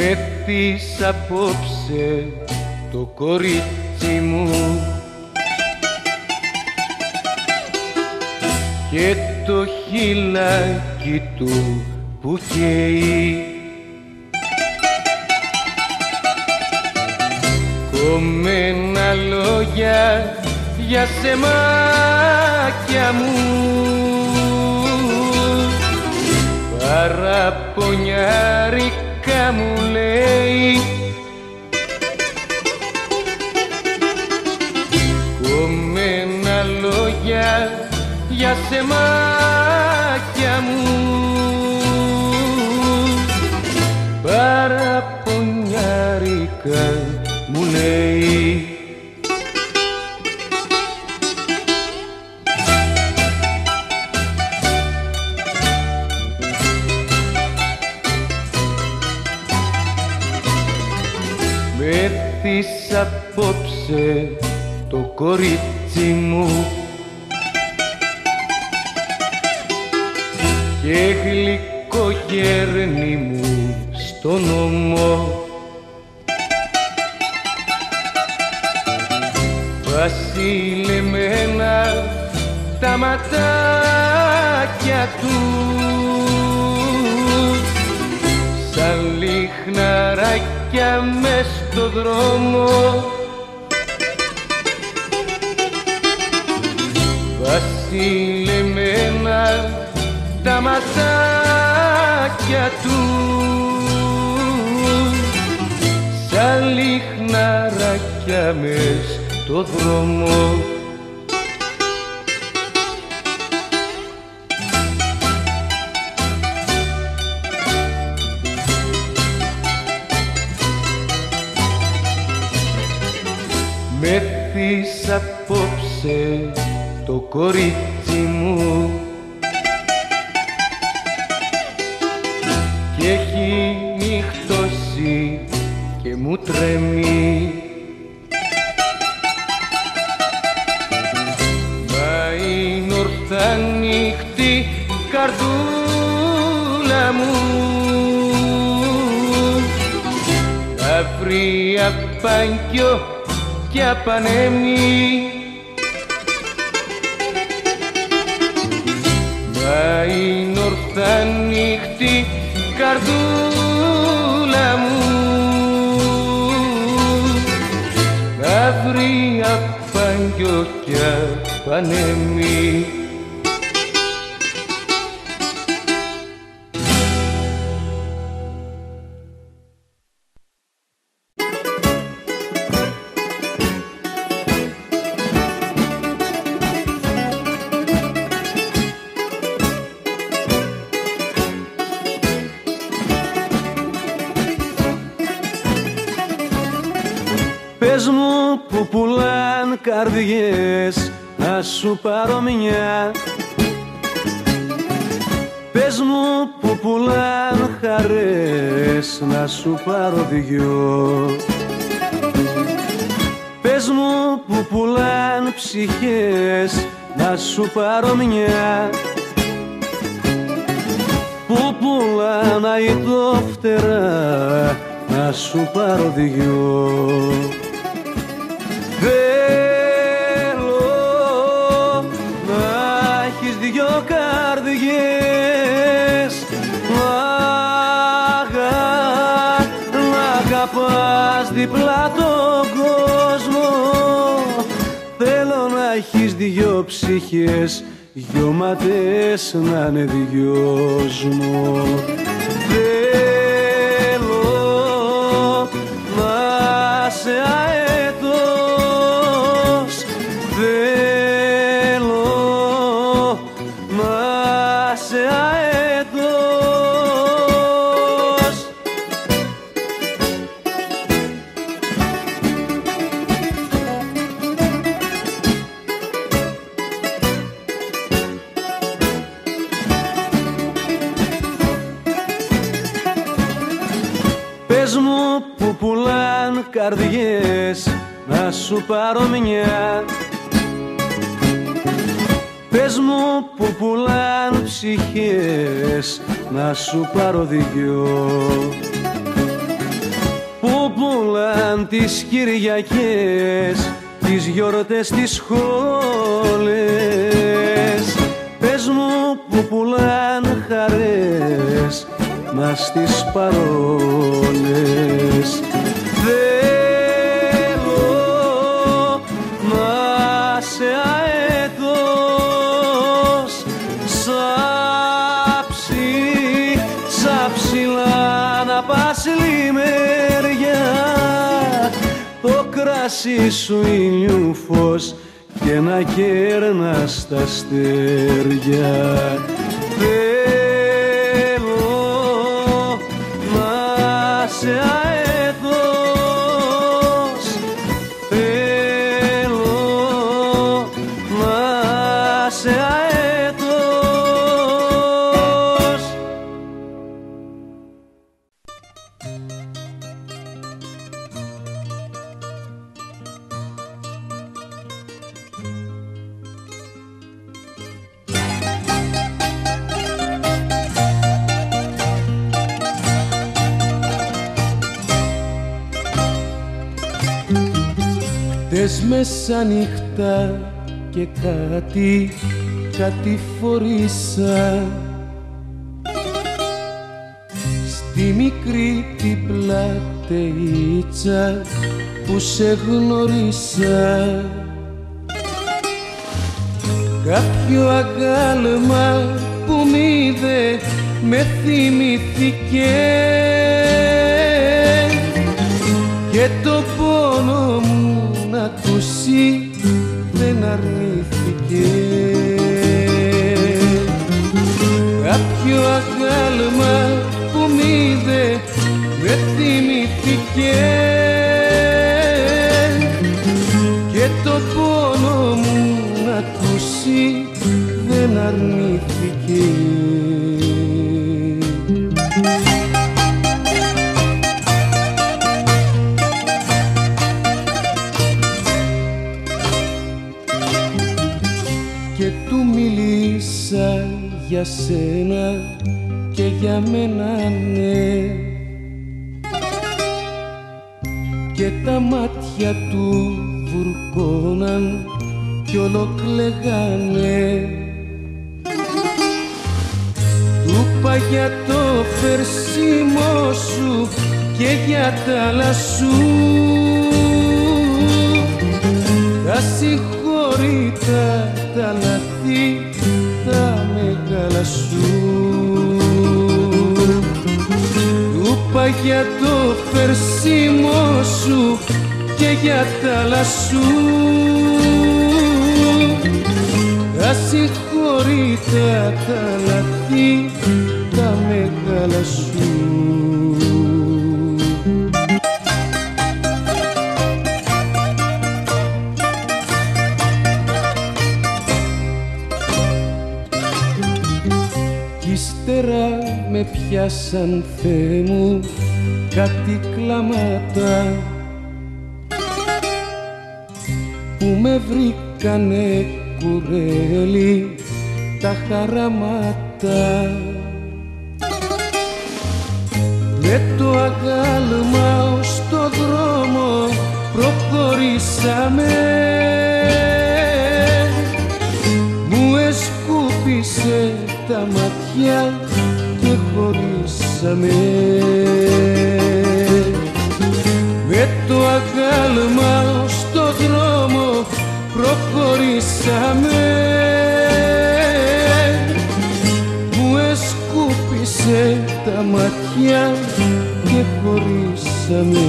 Με απόψε το κορίτσι μου. Και το χειλάκι του που καίει. Κομμένα λόγια για σεμάκια μου. Παραπονιάρικα μου λέει κομμένα λόγια για σεμάκια Με τις απόψε το κορίτσι μου. Και γλυκό γέρνη μου στο νόμο. Βασιλεμένα τα ματάκια του. Σαν λιχναράκια μες στο δρόμο. Βασιλεμένα τα ματάκια του. Σαν λιχναράκια μες στο δρόμο απόψε το κορίτσι μου. Και έχει νυχτώσει και μου τρέμει. Μα είναι ορθά νύχτη καρδούλα μου. Βρει απάνκιο και απανέμει. Μα είναι ορθά νύχτη καρδούλα μου. Βρει απάνκιο και απανέμει καρδιές να σου πάρω μια. Πες μου που πουλάν χαρές να σου πάρω δυο. Πες μου που πουλάν ψυχές να σου πάρω μια. Που πουλάν αητόφτερα να σου πάρω δυο. Θέλω διπλά τον κόσμο. Θέλω να έχεις δυο ψυχές δυο ματές να είναι δυόσμο Θέλω να σε καρδιές να σου πάρω μια. Πες μου που πουλάν ψυχές να σου πάρω δυο. Πουλάν τις Κυριακές τις γιορτές τις σχόλες. Πες μου που πουλάν χαρές να στις παρόλες να πας λιμέρια το κράσι σου ήλιου φως και να κέρνας τα αστέρια νύχτα και κάτι, κάτι φορήσα. Στη μικρή την πλατείτσα που σε γνωρίσα. Κάποιο αγκάλμα που μ' είδε με θυμηθήκε και το πόνο μου να ακούσει δεν αρνήθηκε. Κάποιο αγάλμα που μ' είδε με θυμηθήκε και το πόνο μου να ακούσει δεν αρνήθηκε για σένα και για μένα ναι. Και τα μάτια του βουρκώναν κι ολοκλεγάνε του είπα για το φερσίμο σου και για τα άλλα σου. Τα συγχωρήτα τα λαθή τα μεγάλα σου. Του είπα για το φερσίμο σου και για τα άλλα σου. Ασυγχωρήτα τα λαθή τα μεγάλα σου πιάσαν Θεέ μου κάτι κλαμάτα που με βρήκανε κουρέλι τα χαραμάτα με το αγάλμα ως το δρόμο προχωρήσαμε. Μου εσκούπισε τα ματιά χωρίσαμε. Με το αγάλμα στο δρόμο προχωρήσαμε. Μου εσκούπισε τα ματιά και χωρίσαμε